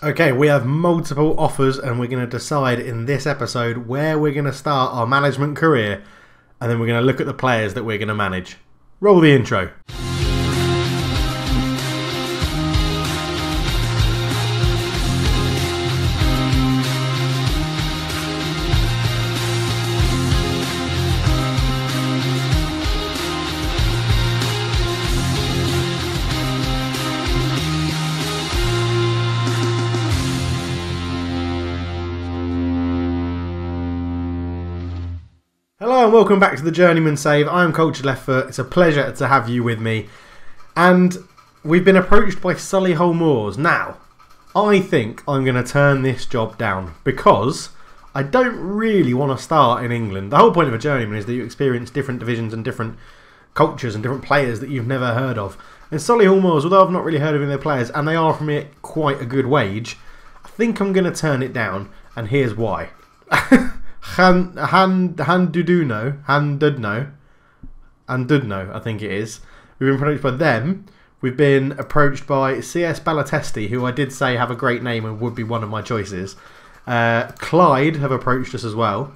Okay, we have multiple offers, and we're going to decide in this episode where we're going to start our management career, and then we're going to look at the players that we're going to manage. Roll the intro. Welcome back to the Journeyman Save. I'm Cultured Left Foot. It's a pleasure to have you with me. And we've been approached by Solihull Moors. Now, I think I'm going to turn this job down because I don't really want to start in England. The whole point of a journeyman is that you experience different divisions and different cultures and different players that you've never heard of. And Solihull Moors, although I've not really heard of any of their players, and they are from it quite a good wage, I think I'm going to turn it down, and here's why. Han Han Handudno Handudno Handudno, I think it is. We've been approached by them. We've been approached by CS Balotesti, who I did say have a great name and would be one of my choices. Uh, Clyde have approached us as well.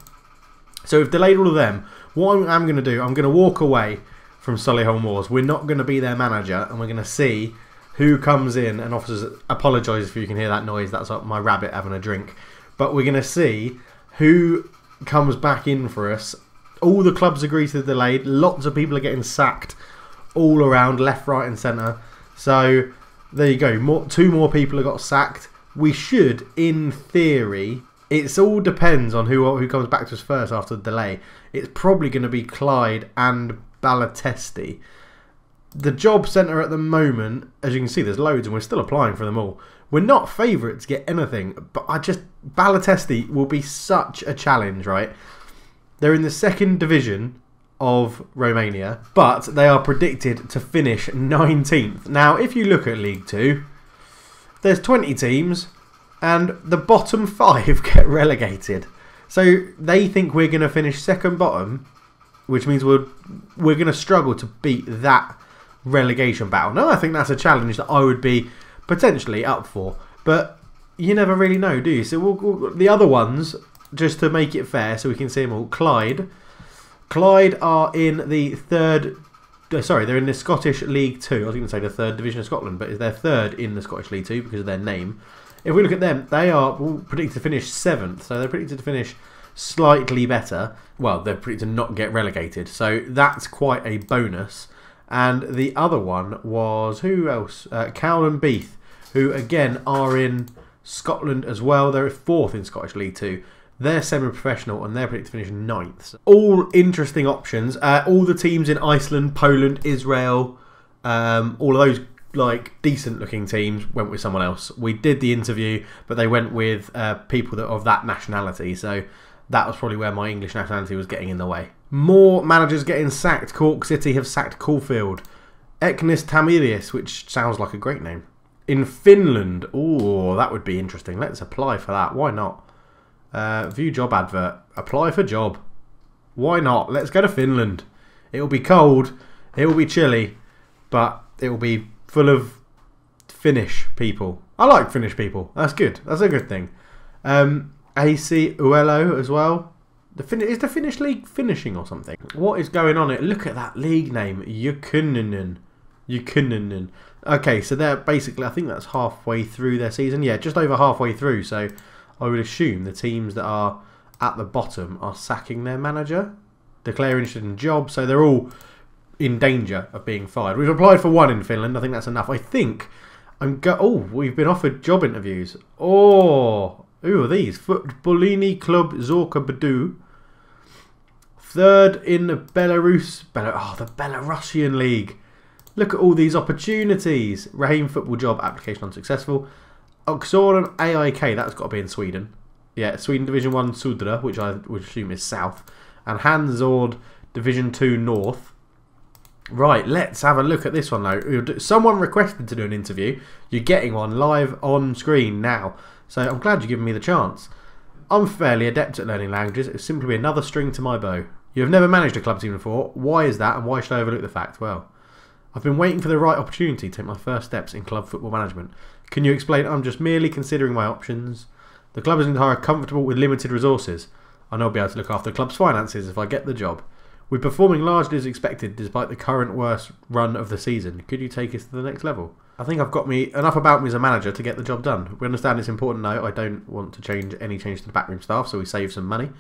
So we've delayed all of them. What I'm going to do, I'm going to walk away from Solihull Moors. We're not going to be their manager, and we're going to see who comes in and offers. Apologise if you can hear that noise. That's my rabbit having a drink. But we're going to see who comes back in for us. All the clubs agree to the delay. Lots of people are getting sacked all around, left, right, and centre. So there you go. More, two more people have got sacked. We should, in theory, it all depends on who who comes back to us first after the delay. It's probably going to be Clyde and Balotesti. The job centre at the moment, as you can see, there's loads, and we're still applying for them all. We're not favourite to get anything, but I just Balotesti will be such a challenge, right? They're in the second division of Romania, but they are predicted to finish 19th. Now, if you look at League Two, there's 20 teams, and the bottom five get relegated. So they think we're going to finish second bottom, which means we're we're going to struggle to beat that relegation battle. Now, I think that's a challenge that I would be potentially up for, but you never really know, do you? So we'll, we'll, the other ones, just to make it fair, so we can see them all. Clyde, Clyde are in the third. Uh, sorry, they're in the Scottish League Two. I was going to say the third division of Scotland, but they're third in the Scottish League Two because of their name. If we look at them, they are predicted to finish seventh, so they're predicted to finish slightly better. Well, they're predicted to not get relegated, so that's quite a bonus. And the other one was who else? Uh, Cowdenbeath, who again are in Scotland as well. They're fourth in Scottish League Two. They're semi-professional and they're predicted to finish ninth. All interesting options. Uh, all the teams in Iceland, Poland, Israel, um, all of those like decent-looking teams went with someone else. We did the interview, but they went with uh, people that of that nationality. So that was probably where my English nationality was getting in the way. More managers getting sacked. Cork City have sacked Caulfield. Eknis Tamilius, which sounds like a great name. In Finland, oh, that would be interesting. Let's apply for that. Why not? Uh, view job advert. Apply for job. Why not? Let's go to Finland. It will be cold. It will be chilly, but it will be full of Finnish people. I like Finnish people. That's good. That's a good thing. Um, AC Oulu as well. The fin- is the Finnish league finishing or something? What is going on? It look at that league name, Ykkönen. Ykkönen. Okay, so they're basically, I think that's halfway through their season. Yeah, just over halfway through. So I would assume the teams that are at the bottom are sacking their manager, declaring interested in jobs. So they're all in danger of being fired. We've applied for one in Finland. I think that's enough. I think I'm go. Oh, we've been offered job interviews. Oh, who are these? Futbolini Club Zorka Badu. Third in the Belarus. Bel oh, the Belarusian League. Look at all these opportunities. Raheem football job application unsuccessful. Oxoran AIK, that's got to be in Sweden. Yeah, Sweden Division 1 Sudra, which I would assume is south. And Hansord Division 2 North. Right, let's have a look at this one though. Someone requested to do an interview. You're getting one live on screen now. So I'm glad you're giving me the chance. I'm fairly adept at learning languages. It's simply another string to my bow. You have never managed a club team before. Why is that and why should I overlook the fact? Well, I've been waiting for the right opportunity to take my first steps in club football management. Can you explain? I'm just merely considering my options. The club is entirely comfortable with limited resources. I know I'll be able to look after the club's finances if I get the job. We're performing largely as expected despite the current worst run of the season. Could you take us to the next level? I think I've got me enough about me as a manager to get the job done. We understand it's important now. I don't want to change any change to the backroom staff, so we save some money.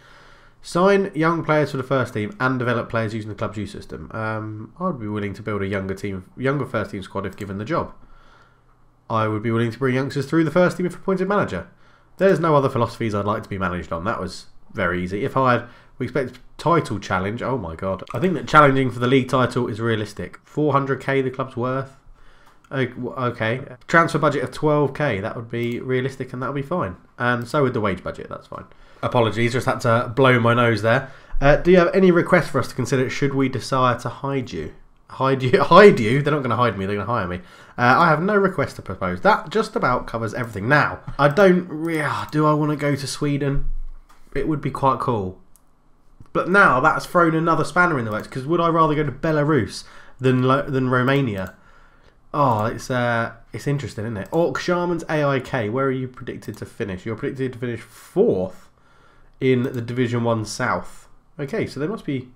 Sign young players for the first team and develop players using the club's youth system. Um, I'd be willing to build a younger team, younger first team squad if given the job. I would be willing to bring youngsters through the first team if appointed manager. There's no other philosophies I'd like to be managed on. That was very easy. If I had, we expect title challenge. Oh my god! I think that challenging for the league title is realistic. 400k the club's worth. Okay, transfer budget of 12k. That would be realistic, and that would be fine. And so would the wage budget. That's fine. Apologies, just had to blow my nose there. Uh, do you have any requests for us to consider should we desire to hide you? Hide you? Hide you? They're not going to hide me. They're going to hire me. Uh, I have no request to propose. That just about covers everything. Now, I don't. really. do I want to go to Sweden? It would be quite cool. But now that's thrown another spanner in the works. Because would I rather go to Belarus than than Romania? Oh, it's uh, it's interesting, isn't it? Orc Shaman's AIK. Where are you predicted to finish? You're predicted to finish fourth in the Division 1 South. Okay, so they must be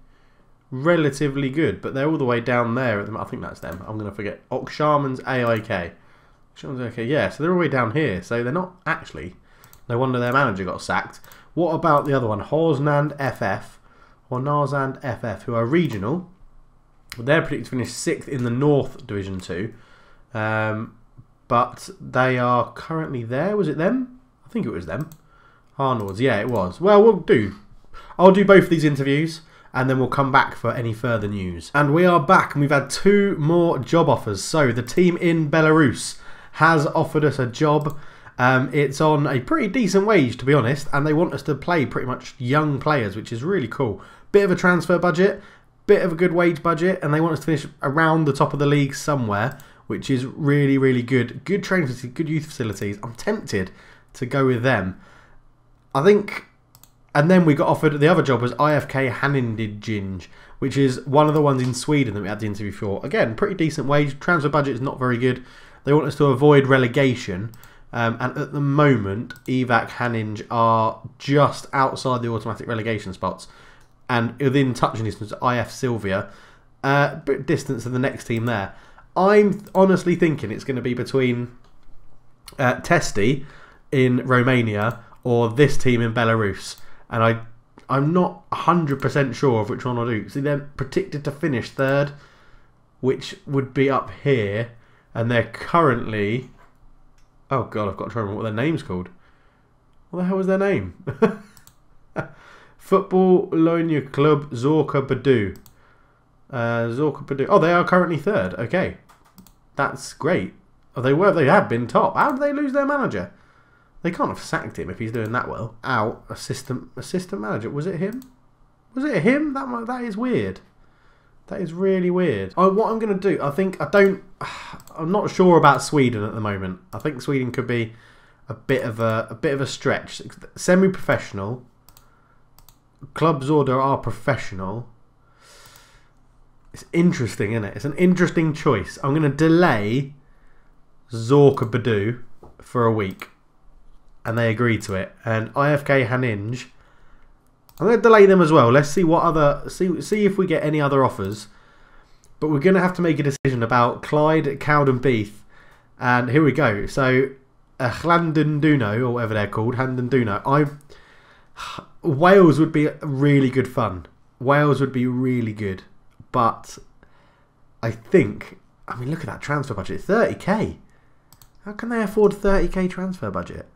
relatively good, but they're all the way down there. I think that's them. I'm going to forget. Oksharman's AIK. Sharman's AIK, yeah, so they're all the way down here. So they're not actually. No wonder their manager got sacked. What about the other one? Horsnand FF or Narzand FF, who are regional. They're predicted to finish sixth in the North Division 2. Um, but they are currently there. Was it them? I think it was them. Arnold's, yeah, it was. Well, we'll do. I'll do both of these interviews and then we'll come back for any further news. And we are back and we've had two more job offers. So the team in Belarus has offered us a job. Um, it's on a pretty decent wage, to be honest, and they want us to play pretty much young players, which is really cool. Bit of a transfer budget, bit of a good wage budget, and they want us to finish around the top of the league somewhere, which is really, really good. Good training facilities, good youth facilities. I'm tempted to go with them. I think, and then we got offered the other job was IFK Hanindiginge, which is one of the ones in Sweden that we had the interview for. Again, pretty decent wage. Transfer budget is not very good. They want us to avoid relegation. Um, and at the moment, Evac Haninge are just outside the automatic relegation spots. And within touching distance, IF Sylvia, uh, bit distance to the next team there. I'm honestly thinking it's going to be between uh, Testy in Romania or this team in Belarus. And I, I'm not 100% sure of which one I'll do. See, they're predicted to finish third, which would be up here. And they're currently... Oh, God, I've got to remember what their name's called. What the hell was their name? Football Lonia Club Zorka Badu. Uh, Zorka Badu. Oh, they are currently third. Okay. That's great. Oh, they were. They have been top. How did they lose their manager? They can't have sacked him if he's doing that well. Out assistant assistant manager. Was it him? Was it him? That that is weird. That is really weird. What I'm going to do, I think I don't. I'm not sure about Sweden at the moment. I think Sweden could be a bit of a a bit of a stretch. Semi-professional. Clubs order are professional. It's interesting, isn't it? It's an interesting choice. I'm going to delay Zorka Badu for a week and they agreed to it. And IFK Haninge, I'm going to delay them as well. Let's see what other see see if we get any other offers. But we're going to have to make a decision about Clyde Cowdenbeath. And here we go. So uh, Llandudno, or whatever they're called, Llandudno. I Wales would be really good fun. Wales would be really good, but I think I mean look at that transfer budget, 30k. How can they afford 30k transfer budget?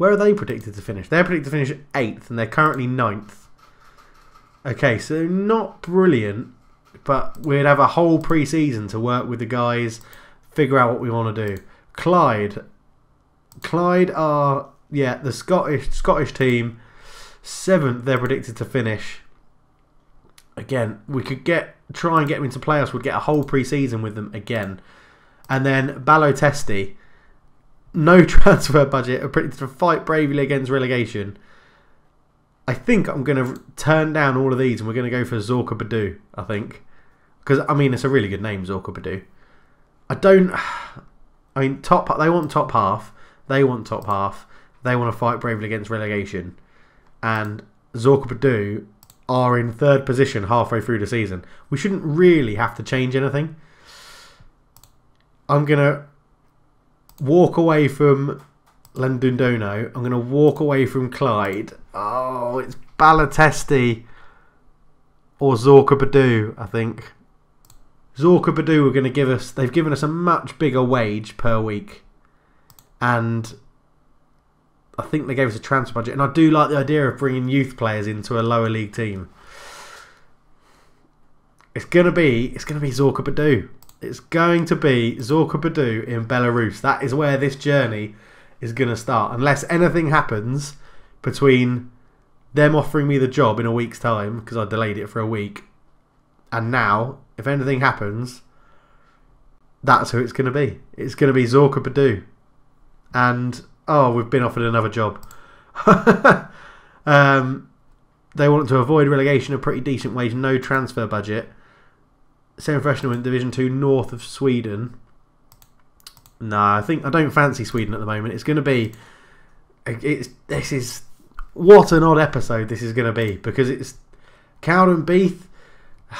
Where are they predicted to finish? They're predicted to finish 8th and they're currently ninth. Okay, so not brilliant, but we'd have a whole pre-season to work with the guys, figure out what we want to do. Clyde. Clyde are, yeah, the Scottish Scottish team. Seventh, they're predicted to finish. Again, we could get try and get them into playoffs. We'd get a whole pre-season with them again. And then Balotesti no transfer budget, are predicted to fight bravely against relegation. I think I'm going to turn down all of these and we're going to go for Zorka Badu, I think. Because, I mean, it's a really good name, Zorka Badu. I don't... I mean, top. They want top half. They want top half. They want to fight bravely against relegation, and Zorka Badu are in third position halfway through the season. We shouldn't really have to change anything. I'm gonna walk away from Llandudno. I'm going to walk away from Clyde. Oh, it's Balotesti or Zorka Badu, I think. Zorka Badu are going to give us, they've given us a much bigger wage per week. And I think they gave us a transfer budget. And I do like the idea of bringing youth players into a lower league team. It's going to be, it's going to be Zorka Badu. It's going to be Zorka Badu in Belarus. That is where this journey is going to start. Unless anything happens between them offering me the job in a week's time, because I delayed it for a week, and now, if anything happens, that's who it's going to be. It's going to be Zorka Badu. And, oh, we've been offered another job. um, they want to avoid relegation, a pretty decent wage, no transfer budget semi-professional in Division Two north of Sweden. Nah, I think I don't fancy Sweden at the moment. It's going to be, it's this is what an odd episode this is going to be because it's Cowdenbeath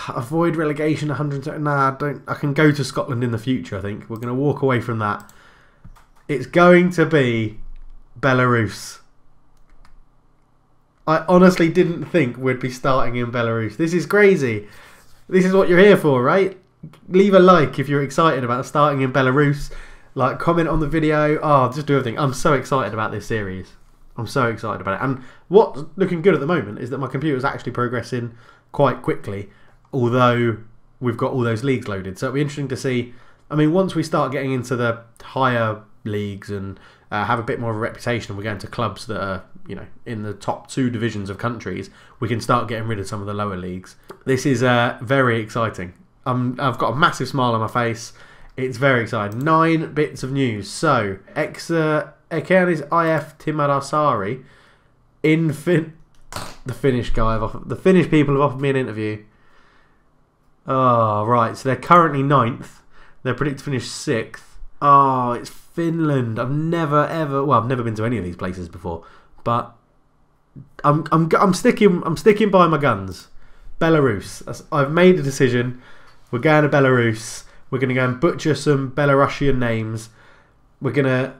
avoid relegation 100 nah I don't I can go to Scotland in the future I think. We're going to walk away from that. It's going to be Belarus. I honestly didn't think we'd be starting in Belarus. This is crazy this is what you're here for, right? Leave a like if you're excited about starting in Belarus. Like, comment on the video. Oh, just do everything. I'm so excited about this series. I'm so excited about it. And what's looking good at the moment is that my computer is actually progressing quite quickly, although we've got all those leagues loaded. So it'll be interesting to see. I mean, once we start getting into the higher leagues and uh, have a bit more of a reputation, and we're going to clubs that are you know in the top two divisions of countries, we can start getting rid of some of the lower leagues. This is uh, very exciting. Um, I've got a massive smile on my face. It's very exciting. Nine bits of news. So, Exa Ekanis IF Timarasari in fin the Finnish guy have offered, the Finnish people have offered me an interview. Oh, right. So they're currently ninth. They're predicted to finish sixth. Oh, it's Finland. I've never ever well, I've never been to any of these places before. But I'm I'm I'm sticking I'm sticking by my guns. Belarus. I've made a decision. We're going to Belarus. We're going to go and butcher some Belarusian names. We're going to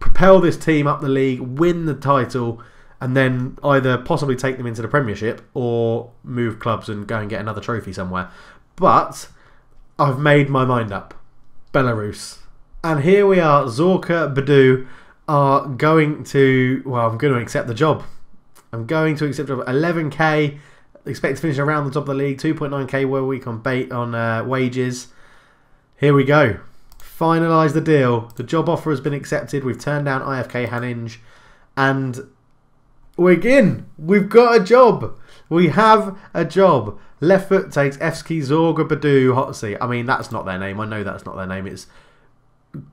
propel this team up the league, win the title, and then either possibly take them into the Premiership or move clubs and go and get another trophy somewhere. But I've made my mind up. Belarus. And here we are, Zorka Badu are going to, well, I'm going to accept the job. I'm going to accept the job. 11k, expect to finish around the top of the league. 2.9k per week on bait on uh, wages. Here we go. Finalise the deal. The job offer has been accepted. We've turned down IFK Haninge. And we're in. We've got a job. We have a job. Left foot takes Efsky Zorga Badu hot seat. I mean, that's not their name. I know that's not their name. It's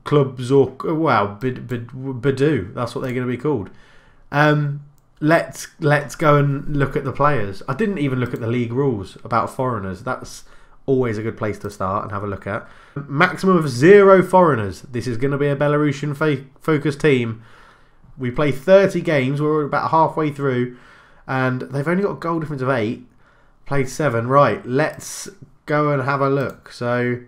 Club Zork. Wow, Badu. That's what they're going to be called. Um, let's let's go and look at the players. I didn't even look at the league rules about foreigners. That's always a good place to start and have a look at. Maximum of zero foreigners. This is going to be a Belarusian focused team. We play 30 games. We're about halfway through, and they've only got a goal difference of eight. Played seven. Right, let's go and have a look. So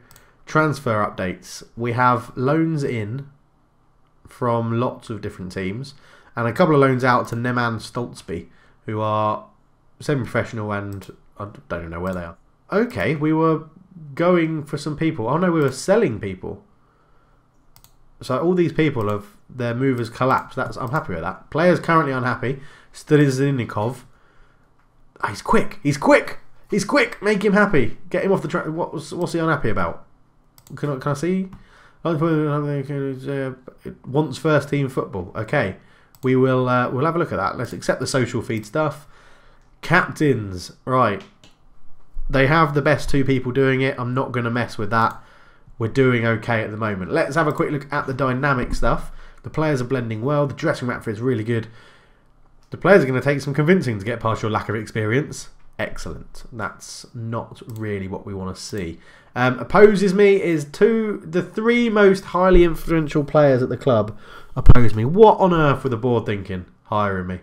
transfer updates. We have loans in from lots of different teams, and a couple of loans out to Neman Stoltzby, who are semi-professional and I don't know where they are. Okay, we were going for some people. Oh no, we were selling people. So all these people have their movers collapsed. That's I'm happy with that. Players currently unhappy. Stilizinikov. Oh, ah, he's quick. He's quick. He's quick. Make him happy. Get him off the track. What's what's he unhappy about? Can I, can I see? Wants first team football. Okay, we will uh, we'll have a look at that. Let's accept the social feed stuff. Captains, right? They have the best two people doing it. I'm not going to mess with that. We're doing okay at the moment. Let's have a quick look at the dynamic stuff. The players are blending well. The dressing atmosphere is really good. The players are going to take some convincing to get past your lack of experience. Excellent. That's not really what we want to see. Um, opposes me is two, the three most highly influential players at the club oppose me. What on earth were the board thinking hiring me?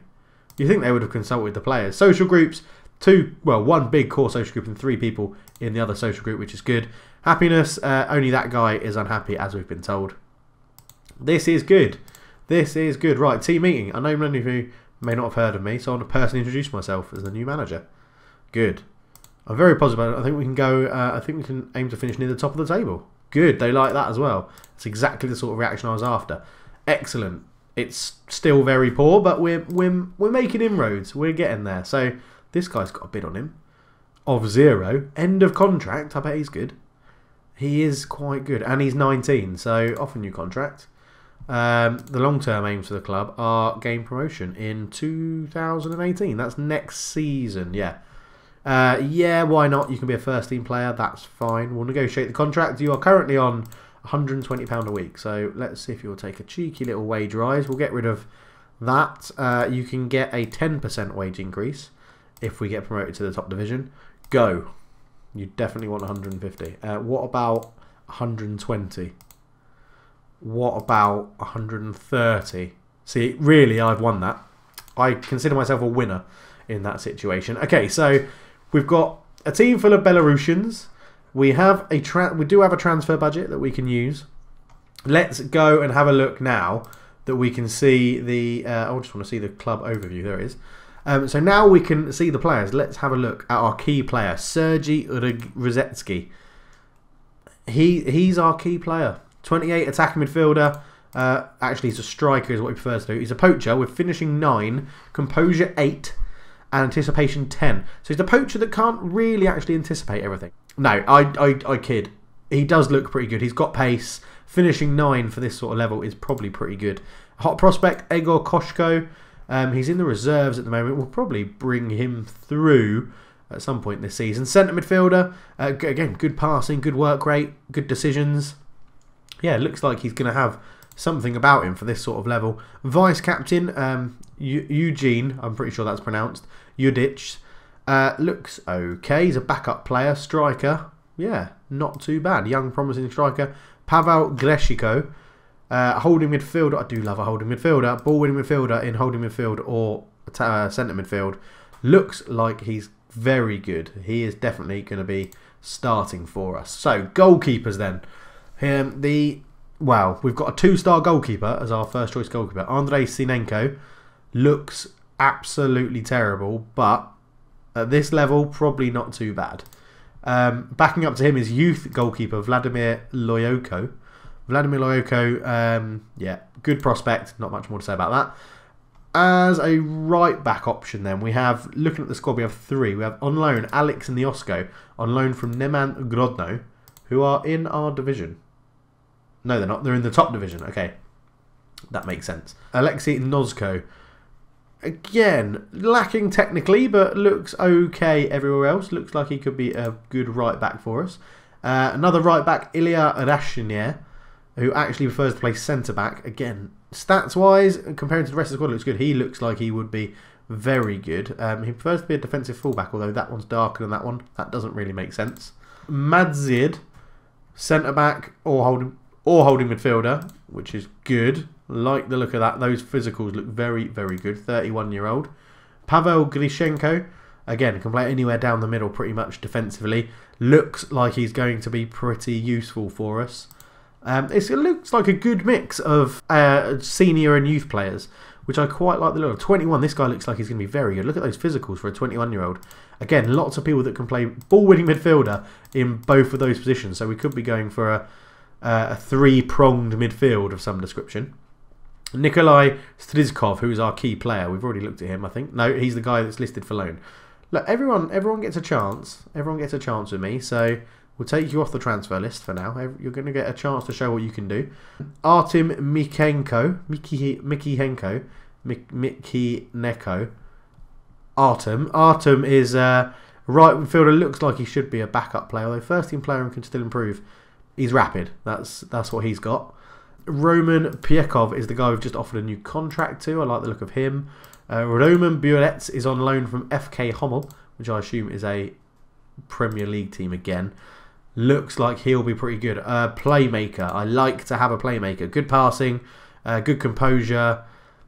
You think they would have consulted the players? Social groups, two, well, one big core social group and three people in the other social group, which is good. Happiness, uh, only that guy is unhappy, as we've been told. This is good. This is good. Right, team meeting. I know many of you may not have heard of me, so I want to personally introduce myself as the new manager. Good. I'm very positive. I think we can go. Uh, I think we can aim to finish near the top of the table. Good. They like that as well. It's exactly the sort of reaction I was after. Excellent. It's still very poor, but we're we're we're making inroads. We're getting there. So this guy's got a bid on him of zero. End of contract. I bet he's good. He is quite good, and he's 19. So off a new contract. Um, the long-term aims for the club are gain promotion in 2018. That's next season. Yeah. Uh, yeah, why not? You can be a first team player. That's fine. We'll negotiate the contract. You are currently on £120 a week. So let's see if you'll take a cheeky little wage rise. We'll get rid of that. Uh, you can get a 10% wage increase if we get promoted to the top division. Go. You definitely want 150. Uh, what about 120? What about 130? See, really, I've won that. I consider myself a winner in that situation. Okay, so We've got a team full of Belarusians. We have a we do have a transfer budget that we can use. Let's go and have a look now that we can see the. Uh, I just want to see the club overview. There it is. Um, so now we can see the players. Let's have a look at our key player, Sergi Rosetsky. He he's our key player. 28 attacking midfielder. Uh, actually, he's a striker, is what he prefers to do. He's a poacher with finishing nine, composure eight, anticipation 10. So he's the poacher that can't really actually anticipate everything. No, I, I, I kid. He does look pretty good. He's got pace. Finishing 9 for this sort of level is probably pretty good. Hot prospect, Egor Koshko. Um, he's in the reserves at the moment. We'll probably bring him through at some point this season. Centre midfielder. Uh, again, good passing, good work rate, good decisions. Yeah, looks like he's going to have something about him for this sort of level. Vice captain, um, Eugene, I'm pretty sure that's pronounced. Udich. Uh, looks okay. He's a backup player, striker. Yeah, not too bad. Young, promising striker. Pavel Greshiko. Uh, holding midfielder. I do love a holding midfielder. Ball winning midfielder in holding midfield or uh, centre midfield. Looks like he's very good. He is definitely going to be starting for us. So, goalkeepers then. Um, the Well, we've got a two-star goalkeeper as our first choice goalkeeper. Andrei Sinenko looks absolutely terrible, but at this level, probably not too bad. Um, backing up to him is youth goalkeeper Vladimir Loyoko. Vladimir Loyoko, um, yeah, good prospect. Not much more to say about that. As a right back option, then we have looking at the squad, we have three. We have on loan Alex and the Osco on loan from Neman Grodno, who are in our division. No, they're not. They're in the top division. Okay, that makes sense. Alexei Nozko Again, lacking technically, but looks okay everywhere else. Looks like he could be a good right back for us. Uh, another right back, Ilya Rashinier, who actually prefers to play centre back. Again, stats wise, compared to the rest of the squad, looks good. He looks like he would be very good. Um, he prefers to be a defensive fullback, although that one's darker than that one. That doesn't really make sense. Madzid, centre back or holding or holding midfielder, which is good. Like the look of that. Those physicals look very, very good. 31 year old. Pavel Grishenko, again, can play anywhere down the middle pretty much defensively. Looks like he's going to be pretty useful for us. Um, it looks like a good mix of uh, senior and youth players, which I quite like the look of. 21, this guy looks like he's going to be very good. Look at those physicals for a 21 year old. Again, lots of people that can play ball winning midfielder in both of those positions. So we could be going for a, uh, a three pronged midfield of some description. Nikolai Strizkov, who's our key player. We've already looked at him, I think. No, he's the guy that's listed for loan. Look, everyone, everyone gets a chance. Everyone gets a chance with me. So we'll take you off the transfer list for now. You're going to get a chance to show what you can do. Artem Mikenko, Miki Mickey Henko, Mickey Neko. Artem. Artem is uh, right midfielder. Looks like he should be a backup player, although first team player and can still improve. He's rapid. That's that's what he's got. Roman Piekov is the guy we've just offered a new contract to. I like the look of him. Uh, Roman Burets is on loan from FK Hommel, which I assume is a Premier League team again. Looks like he'll be pretty good. Uh, playmaker. I like to have a playmaker. Good passing, uh, good composure,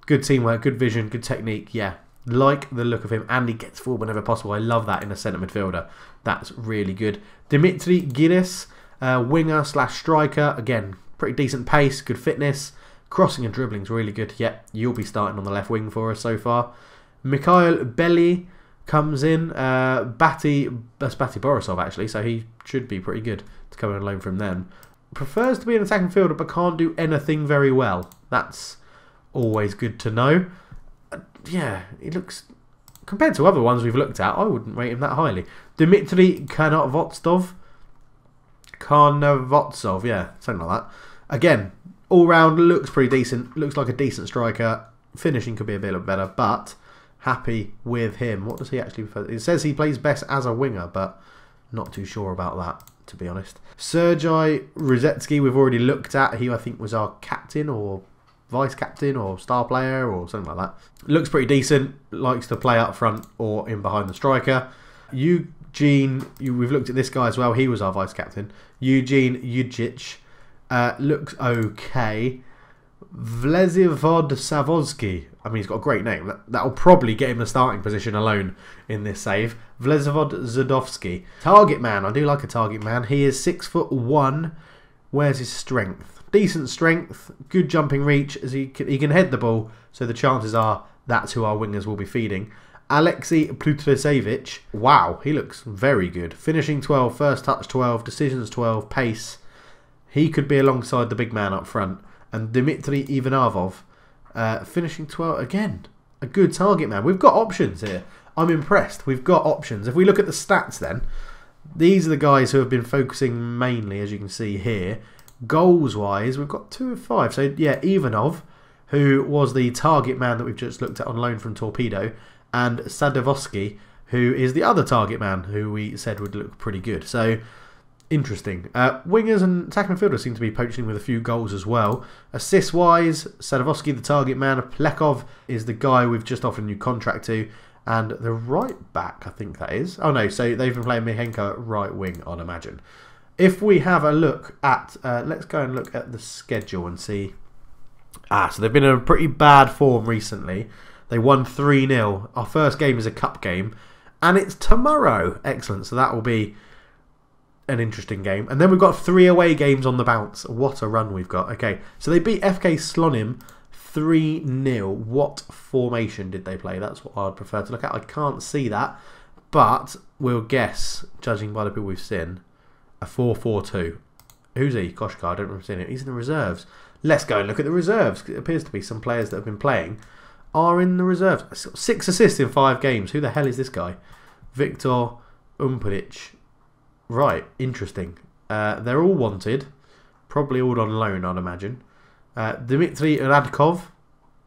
good teamwork, good vision, good technique. Yeah, like the look of him, and he gets forward whenever possible. I love that in a centre midfielder. That's really good. Dimitri Giris, uh, winger slash striker. Again, pretty decent pace, good fitness. Crossing and dribbling is really good. Yep, you'll be starting on the left wing for us so far. Mikhail Belly comes in. Uh, Batty, that's Batty Borisov actually, so he should be pretty good to come in alone from them. Prefers to be an attacking fielder but can't do anything very well. That's always good to know. Uh, yeah, he looks compared to other ones we've looked at, I wouldn't rate him that highly. Dmitry Karnovotsov. Karnovotsov, yeah, something like that. Again, all round looks pretty decent. Looks like a decent striker. Finishing could be a bit better, but happy with him. What does he actually prefer? It says he plays best as a winger, but not too sure about that, to be honest. Sergei Rosetsky, we've already looked at. He, I think, was our captain or vice captain or star player or something like that. Looks pretty decent. Likes to play up front or in behind the striker. Eugene, we've looked at this guy as well. He was our vice captain. Eugene Ujic uh, looks okay. Vlezivod Savozki. I mean, he's got a great name. That, will probably get him the starting position alone in this save. Vlezivod Zadovsky. Target man. I do like a target man. He is six foot one. Where's his strength? Decent strength. Good jumping reach. As he can, he can head the ball. So the chances are that's who our wingers will be feeding. Alexei Plutrasevich. Wow, he looks very good. Finishing 12, first touch 12, decisions 12, pace. He could be alongside the big man up front. And Dmitry Ivanov uh, finishing 12 again. A good target man. We've got options here. I'm impressed. We've got options. If we look at the stats then, these are the guys who have been focusing mainly, as you can see here. Goals wise, we've got two of five. So yeah, Ivanov, who was the target man that we've just looked at on loan from Torpedo, and Sadovsky, who is the other target man who we said would look pretty good. So interesting. Uh, wingers and attacking midfielders seem to be poaching with a few goals as well. Assist wise, Sadovsky, the target man. Plekov is the guy we've just offered a new contract to. And the right back, I think that is. Oh no, so they've been playing Mihenko right wing, I'd imagine. If we have a look at, uh, let's go and look at the schedule and see. Ah, so they've been in a pretty bad form recently. They won 3 0. Our first game is a cup game. And it's tomorrow. Excellent. So that will be an interesting game. And then we've got three away games on the bounce. What a run we've got. Okay, so they beat FK Slonim 3 0. What formation did they play? That's what I'd prefer to look at. I can't see that, but we'll guess, judging by the people we've seen, a 4 4 2. Who's he? Koshka, I don't remember seeing it. He's in the reserves. Let's go and look at the reserves. It appears to be some players that have been playing are in the reserves. Six assists in five games. Who the hell is this guy? Victor Umpadic. Right, interesting. Uh, they're all wanted. Probably all on loan, I'd imagine. Uh, Dmitry Radkov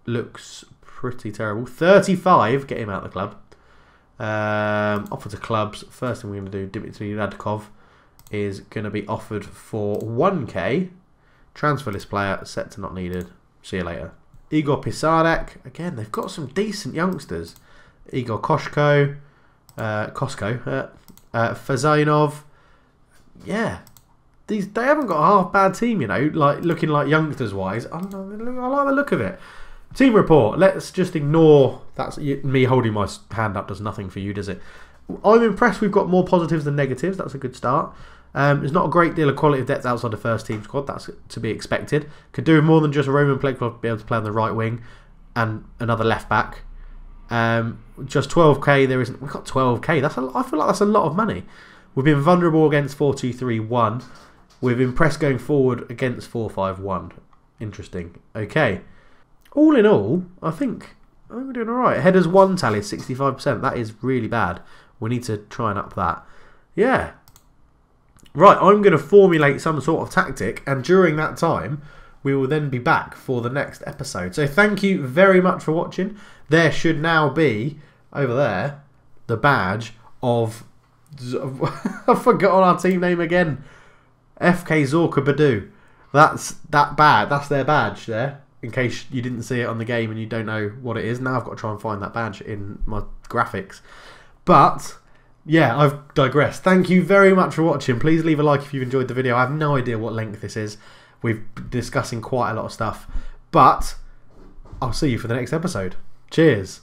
looks pretty terrible. 35, get him out of the club. Um, offer to clubs. First thing we're going to do, Dmitry Radkov is going to be offered for 1k. Transfer list player, set to not needed. See you later. Igor Pisarek. Again, they've got some decent youngsters. Igor Koshko. Uh, Kosko. Uh, uh, Fazanov yeah, these they haven't got a half bad team, you know, like looking like youngsters wise. I, I like the look of it. Team report. Let's just ignore that's me holding my hand up does nothing for you, does it? I'm impressed. We've got more positives than negatives. That's a good start. Um, there's not a great deal of quality of depth outside the first team squad. That's to be expected. Could do more than just a Roman Plekov be able to play on the right wing and another left back. Um, just 12k. There isn't. We've got 12k. That's a, I feel like that's a lot of money. We've been vulnerable against 4-2-3-1. We've impressed going forward against 4-5-1. Interesting. Okay. All in all, I think I'm doing alright. Headers 1 tally 65%. That is really bad. We need to try and up that. Yeah. Right, I'm going to formulate some sort of tactic, and during that time, we will then be back for the next episode. So thank you very much for watching. There should now be, over there, the badge of I've forgotten our team name again. FK Zorka Badu. That's that bad. That's their badge there. In case you didn't see it on the game and you don't know what it is, now I've got to try and find that badge in my graphics. But yeah, I've digressed. Thank you very much for watching. Please leave a like if you've enjoyed the video. I have no idea what length this is. We've been discussing quite a lot of stuff. But I'll see you for the next episode. Cheers.